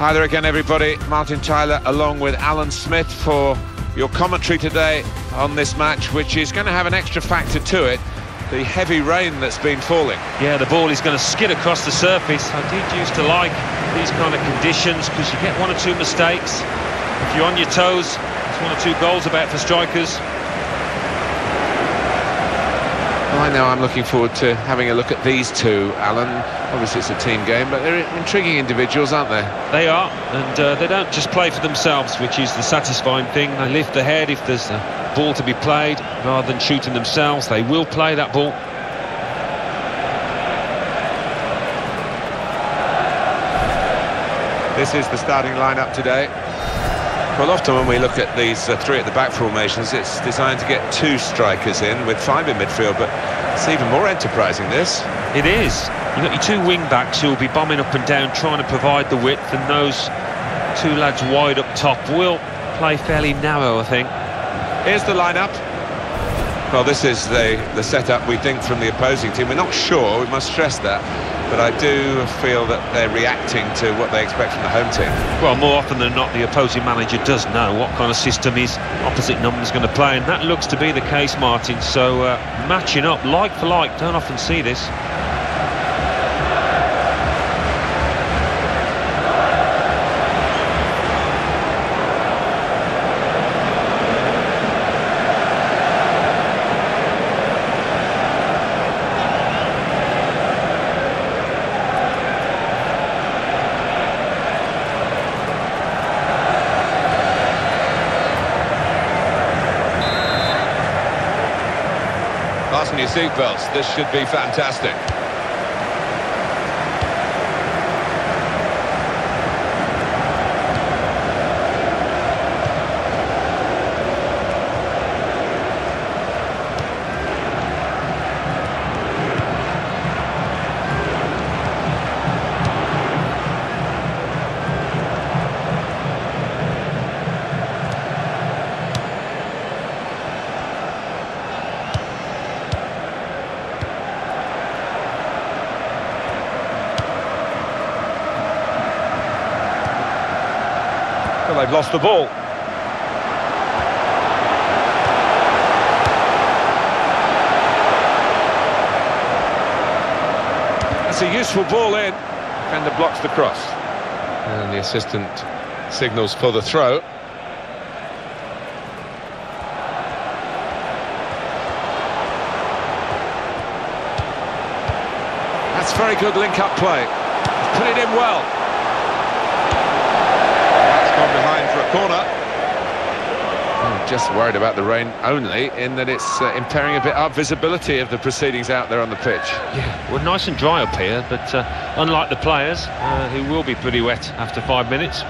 Hi there again, everybody. Martin Tyler along with Alan Smith for your commentary today on this match, which is going to have an extra factor to it the heavy rain that's been falling. Yeah, the ball is going to skid across the surface. I did used to like these kind of conditions because you get one or two mistakes. If you're on your toes, it's one or two goals about for strikers. I know I'm looking forward to having a look at these two, Alan. Obviously, it's a team game, but they're intriguing individuals, aren't they? They are, and uh, they don't just play for themselves, which is the satisfying thing. They lift the head if there's a ball to be played, rather than shooting themselves. They will play that ball. This is the starting lineup today. Well, often when we look at these uh, three at the back formations, it's designed to get two strikers in with five in midfield, but it's even more enterprising, this. It is. You've got your two wing-backs who will be bombing up and down, trying to provide the width, and those two lads wide up top will play fairly narrow, I think. Here's the lineup. Well, this is the, the setup we think from the opposing team. We're not sure, we must stress that but I do feel that they're reacting to what they expect from the home team. Well, more often than not, the opposing manager does know what kind of system his opposite number is going to play, and that looks to be the case, Martin. So, uh, matching up like for like, don't often see this. Seatbelts. This should be fantastic. Lost the ball. That's a useful ball in. Defender blocks the cross. And the assistant signals for the throw. That's very good link-up play. Put it in well. That's gone behind for a corner. I'm just worried about the rain only in that it's uh, impairing a bit our visibility of the proceedings out there on the pitch. Yeah, well, nice and dry up here, but uh, unlike the players, uh, who will be pretty wet after five minutes.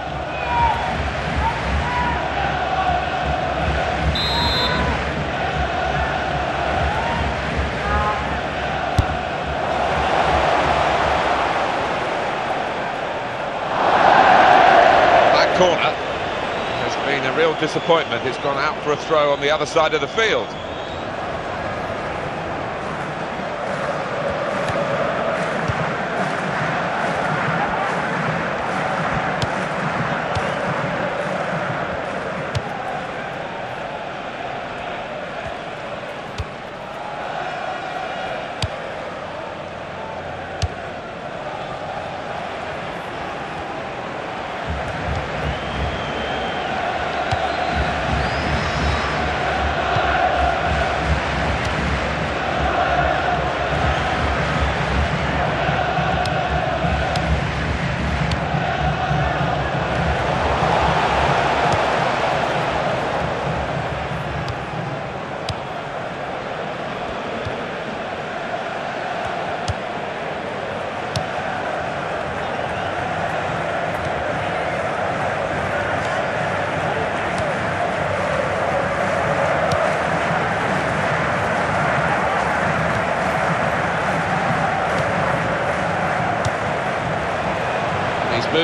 Disappointment. It's gone out for a throw on the other side of the field.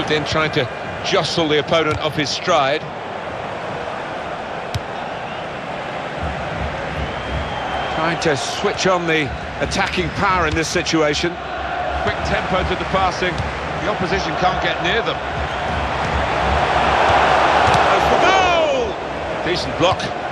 Then in, trying to jostle the opponent off his stride. Trying to switch on the attacking power in this situation. Quick tempo to the passing. The opposition can't get near them. Goal! Decent block.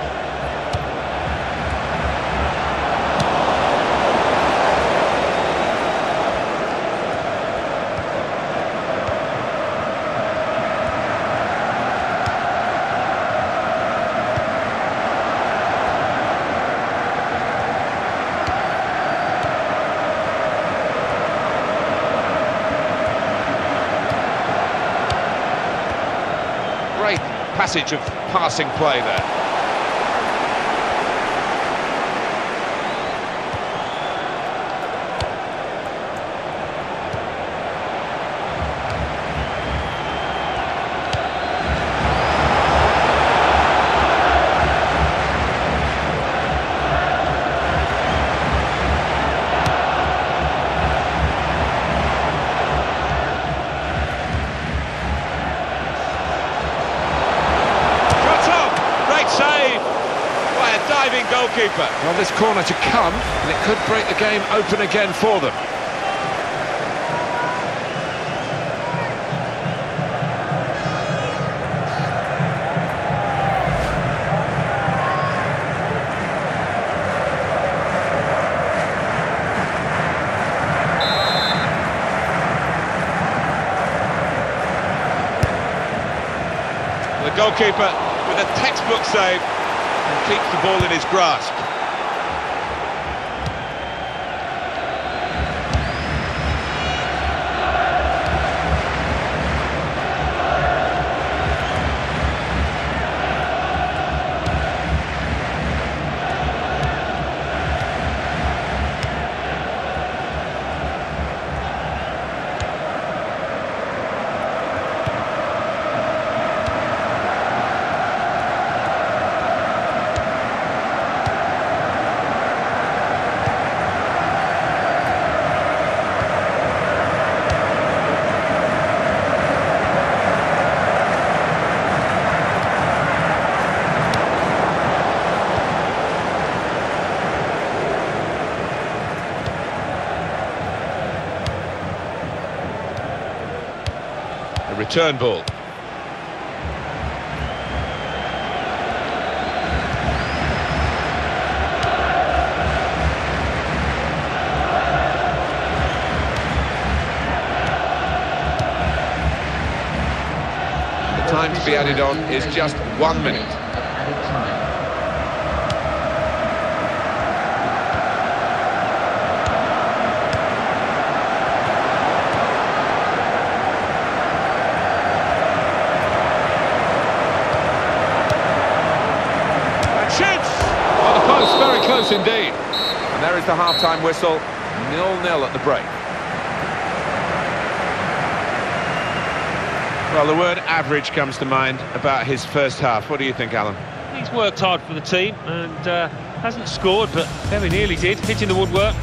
Passage of passing play there. Goalkeeper. Well, this corner to come, and it could break the game open again for them. The goalkeeper with a textbook save keeps the ball in his grasp. The time to be added on is just one minute. And shoots! On the post, very close indeed. And there is the half-time whistle, nil-nil at the break. Well, the word average comes to mind about his first half. What do you think, Alan? He's worked hard for the team and uh, hasn't scored, but very nearly did, hitting the woodwork.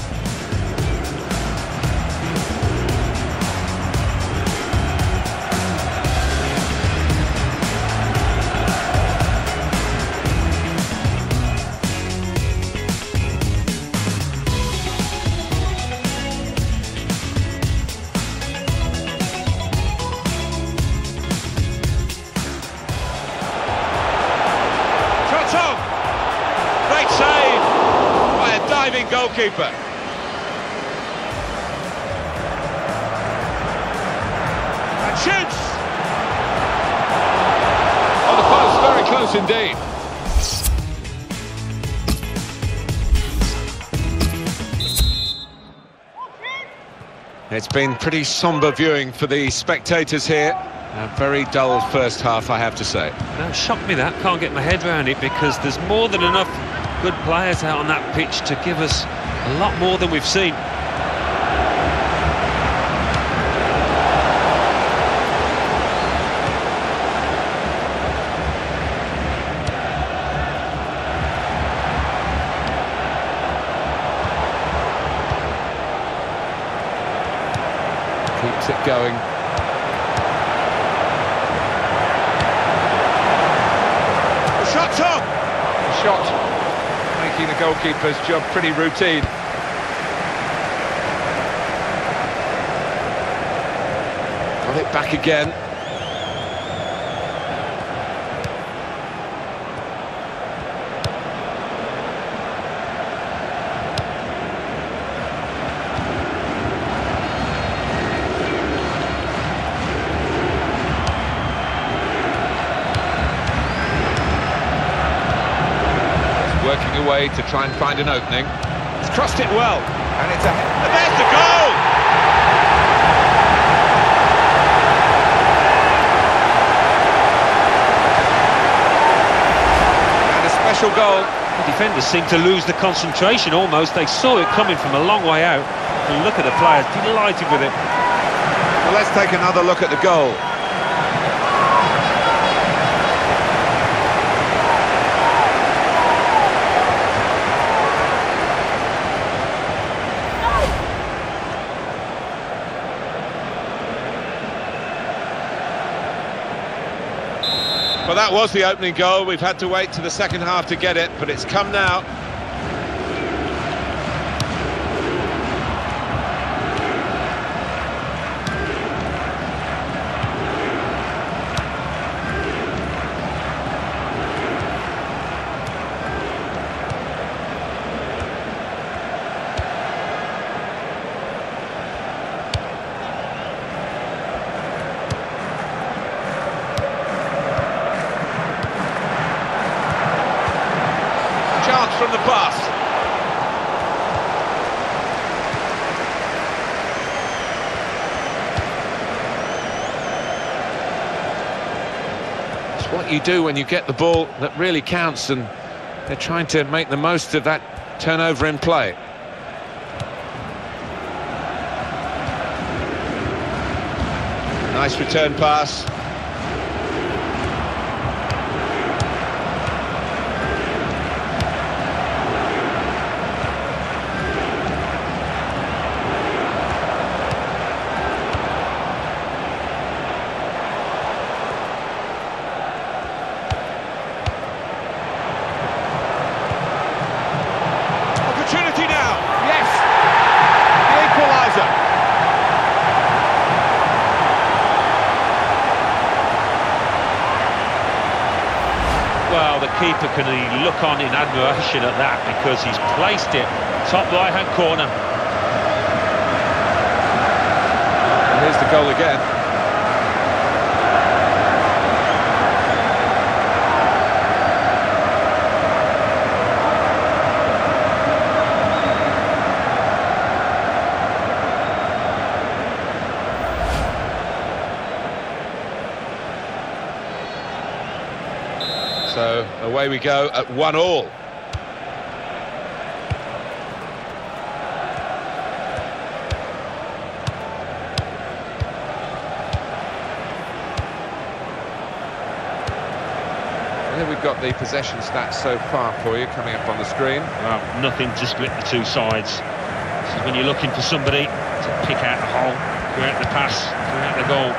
Goalkeeper. And shoots! On the post, very close indeed. It's been pretty sombre viewing for the spectators here. A very dull first half, I have to say. That shocked me, that. Can't get my head around it because there's more than enough good players out on that pitch to give us a lot more than we've seen. Keeps it going. The shot's on! Shot, making the goalkeeper's job pretty routine. Got it back again. Away to try and find an opening. He's crossed it well. And it's a... And there's the goal! And a special goal. The defenders seem to lose the concentration almost. They saw it coming from a long way out. And look at the players, delighted with it. Well, let's take another look at the goal. That was the opening goal. We've had to wait to the second half to get it, but it's come now. Chance from the pass. It's what you do when you get the ball that really counts, and they're trying to make the most of that turnover in play. Nice return pass. Opportunity now. Yes! The equaliser. Can only look on in admiration at that because he's placed it top right-hand corner. And here's the goal again. So away we go at one all. We've got the possession stats so far for you coming up on the screen. Well, nothing to split the two sides. This is when you're looking for somebody to pick out the hole, create the pass, create the goal.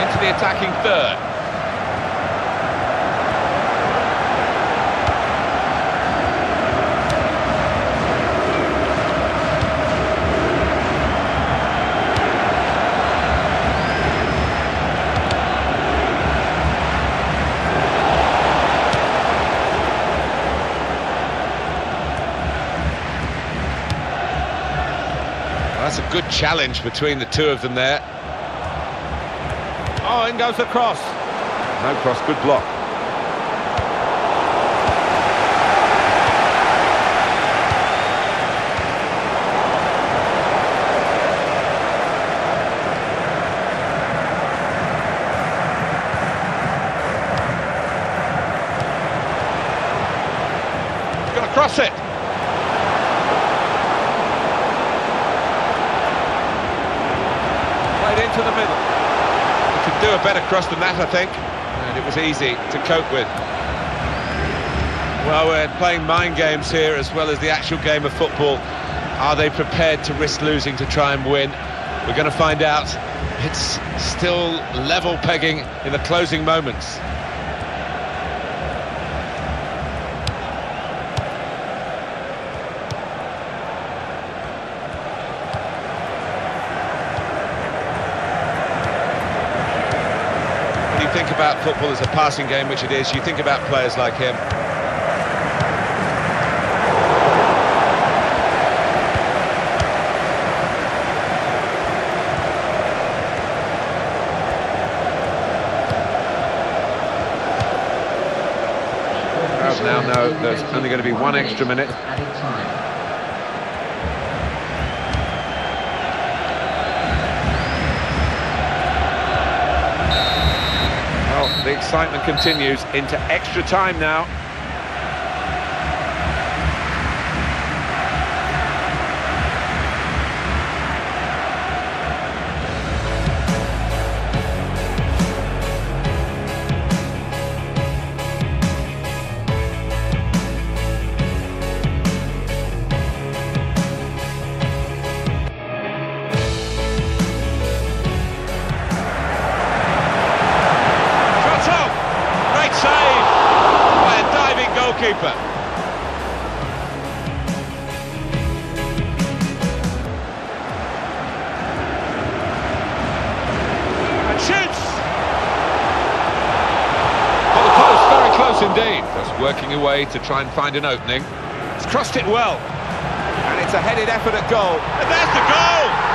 Into the attacking third. That's a good challenge between the two of them there. Oh, in goes the cross. No cross, good block. He's going to cross it. Played into the middle. He could do a better cross than I think. And it was easy to cope with. Well, we're playing mind games here as well as the actual game of football. Are they prepared to risk losing to try and win? We're going to find out. It's still level pegging in the closing moments. football is a passing game, which it is, you think about players like him. now know there's only going to be one extra minute excitement continues into extra time now. Working away to try and find an opening. He's crossed it well. And it's a headed effort at goal. And there's the goal!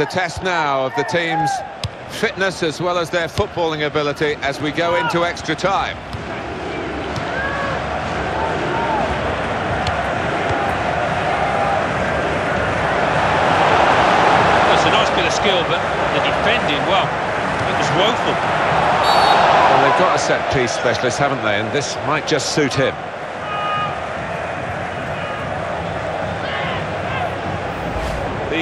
It's a test now of the team's fitness as well as their footballing ability as we go into extra time. That's a nice bit of skill, but the defending, well, it was woeful. Well, they've got a set-piece specialist, haven't they? And this might just suit him.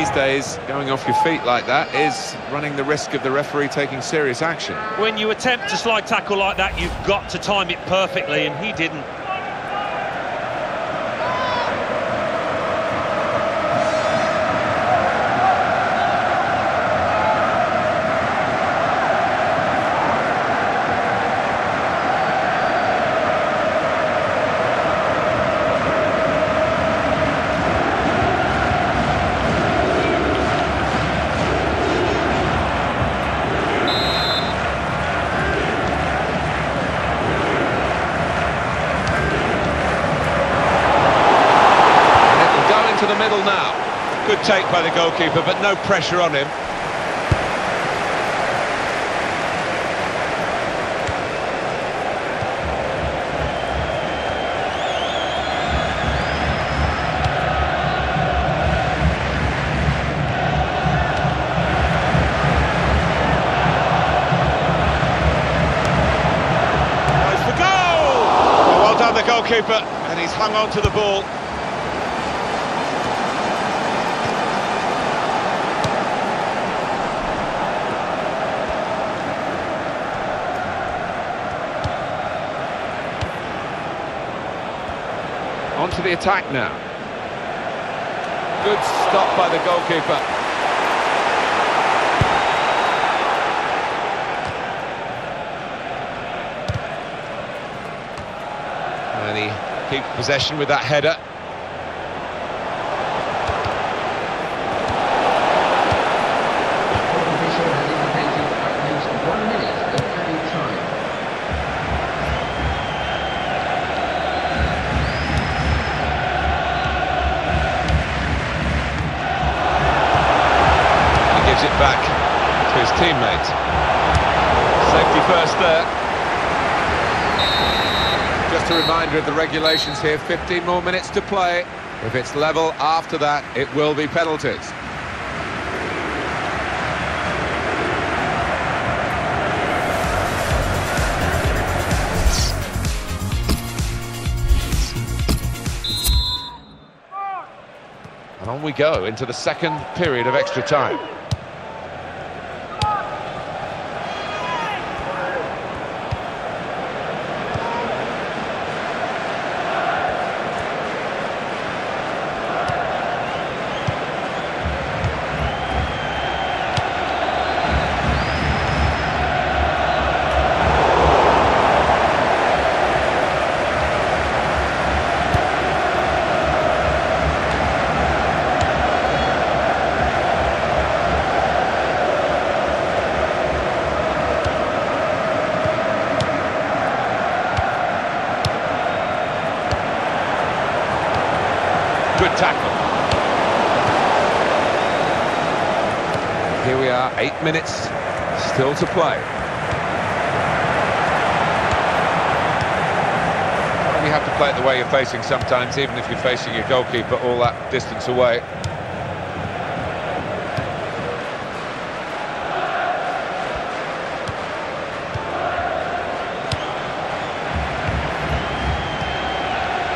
These days, going off your feet like that is running the risk of the referee taking serious action. When you attempt a slide tackle like that, you've got to time it perfectly, and he didn't. Good take by the goalkeeper, but no pressure on him. the goalkeeper and he's hung on to the ball onto the attack now. Good stop by the goalkeeper. And he keeps possession with that header. Of the regulations here, 15 more minutes to play. If it's level after that, it will be penalties. And on we go into the second period of extra time. Tackle. Here we are, eight minutes still to play. you have to play it the way you're facing sometimes, even if you're facing your goalkeeper all that distance away.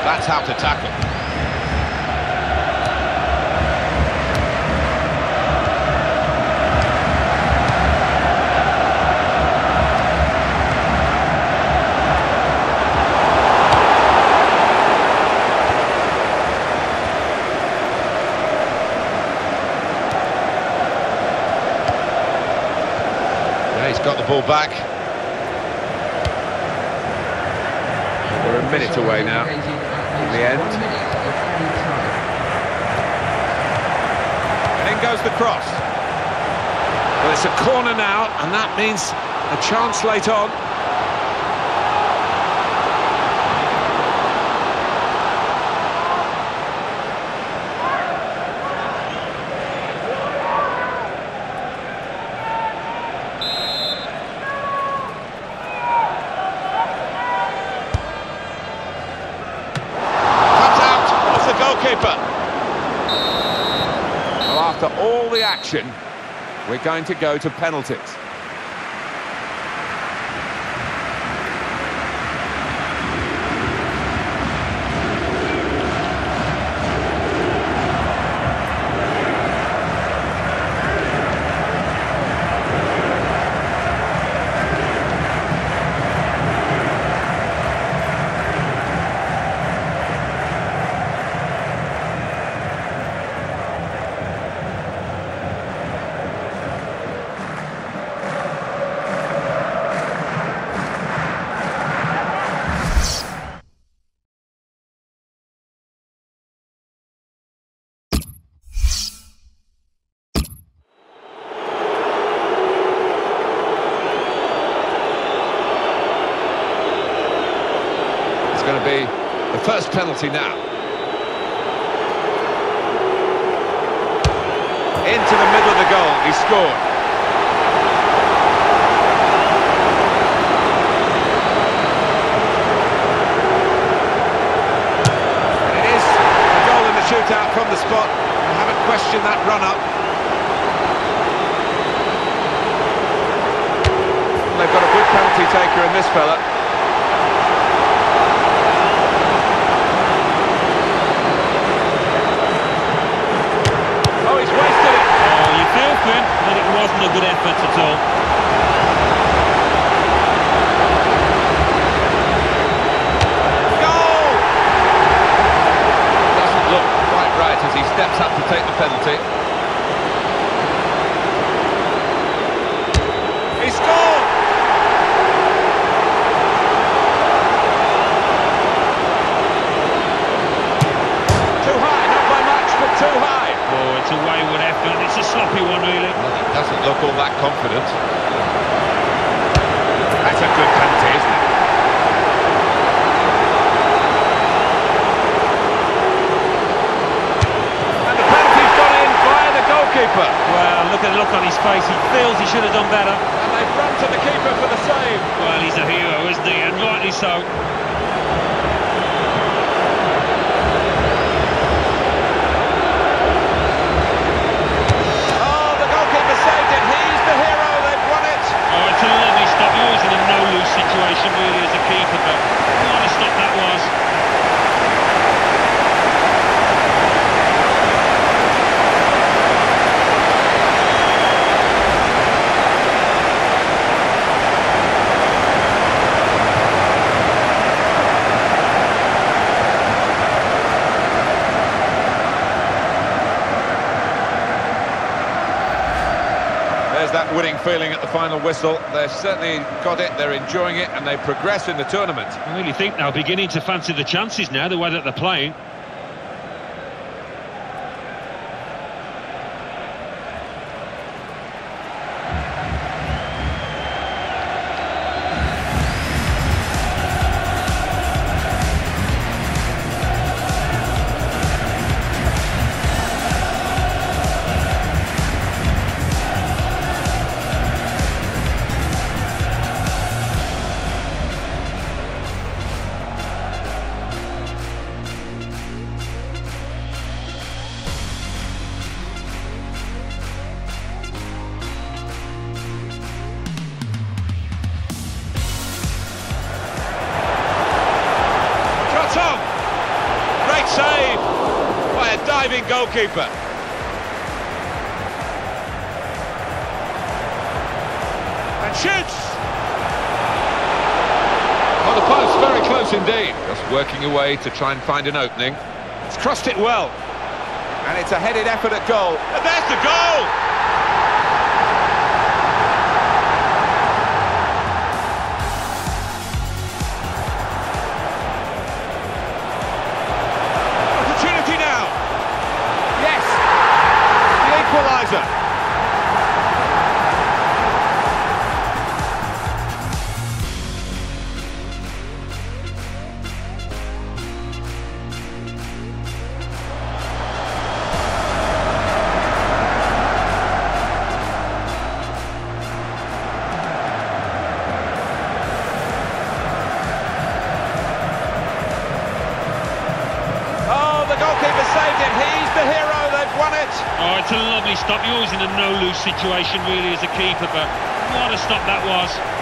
That's how to tackle. He's got the ball back. We're a minute away now in the end. And in goes the cross. Well, it's a corner now, and that means a chance late on. Cut out off the goalkeeper. Well, after all the we're going to go to penalties. It's going to be the first penalty now. Into the middle of the goal, he scored. It is a goal in the shootout from the spot. I haven't questioned that run-up. They've got a good penalty taker in this fella. Oh, he's wasted it. Oh, you feel for him, but it wasn't a good effort at all. Goal! Doesn't look quite right as he steps up to take the penalty. He scored! Too high, not by much, but too high. Oh, it's a wayward effort. It's a sloppy one, really. Well, he doesn't look all that confident. That's a good penalty, isn't it? And the penalty's gone in by the goalkeeper. Well, look at the look on his face. He feels he should have done better. And they've run to the keeper for the save. Well, he's a hero, isn't he? And rightly so. Oh, the goalkeeper saved it. He's the hero. They've won it. Oh, it's a lovely stop. You're always in a no-lose situation, really, as a keeper, but what a stop that was. There's that winning feeling at the final whistle. They've certainly got it. They're enjoying it, and they progress in the tournament. I really think they're beginning to fancy the chances now, the way that they're playing. Goalkeeper. And shoots! On the post, very close indeed. Just working away to try and find an opening. It's crossed it well. And it's a headed effort at goal. And there's the goal! Equaliser. A no-lose situation, really, as a keeper, but what a stop that was.